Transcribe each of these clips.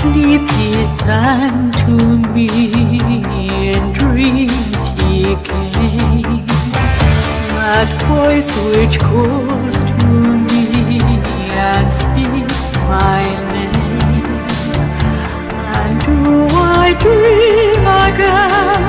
Sleep he sang to me in dreams he came. That voice which calls to me and speaks my name. And do I dream again?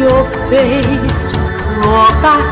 your face, walk back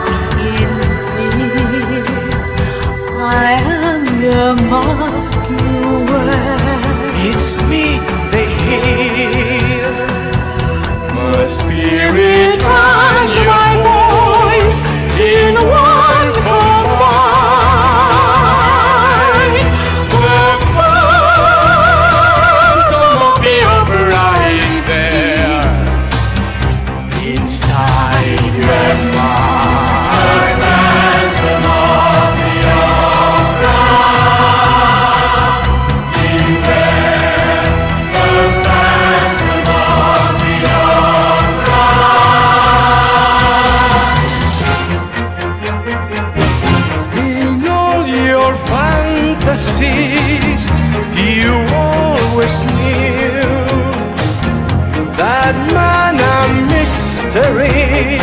misery.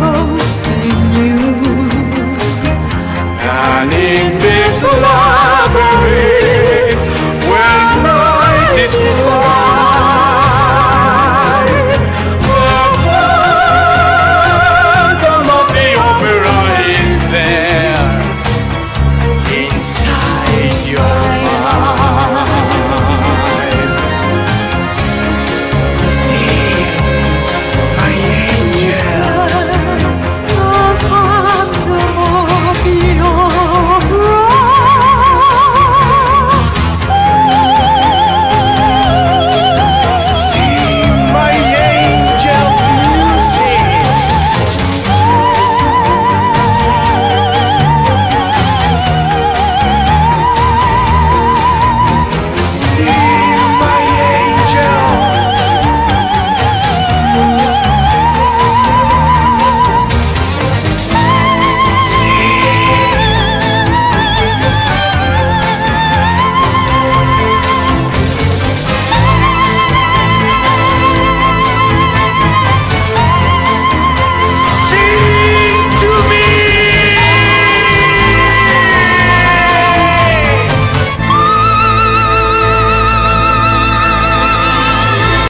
Oh,